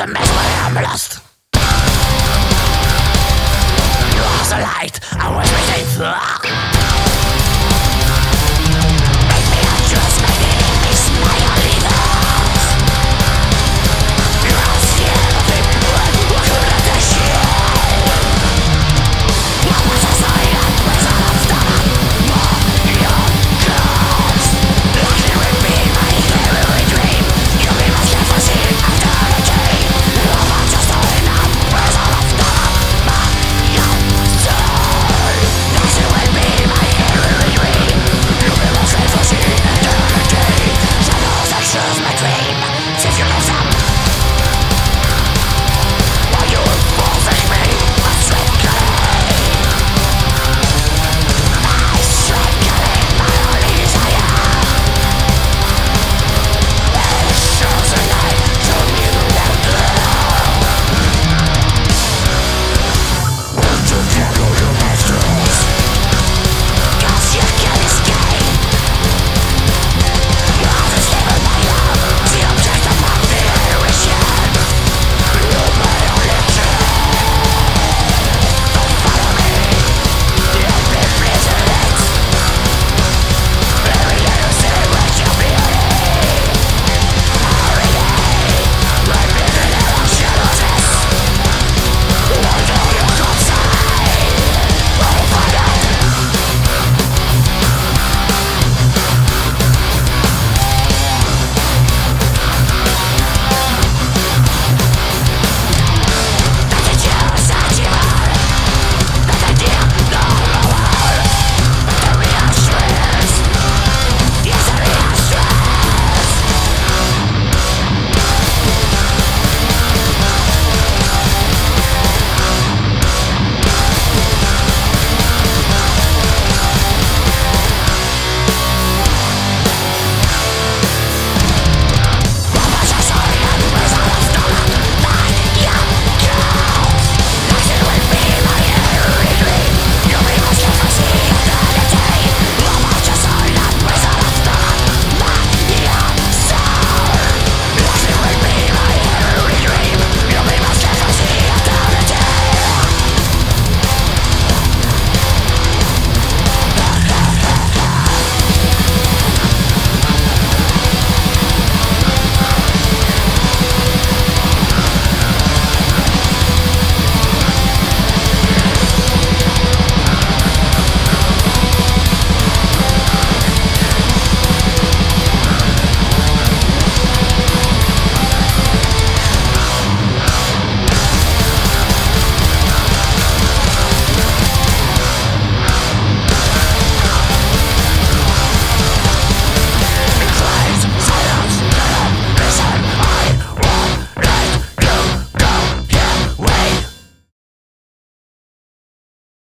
Semester Lärmlast. Du hast so leicht, aber ich bin nicht. Dream.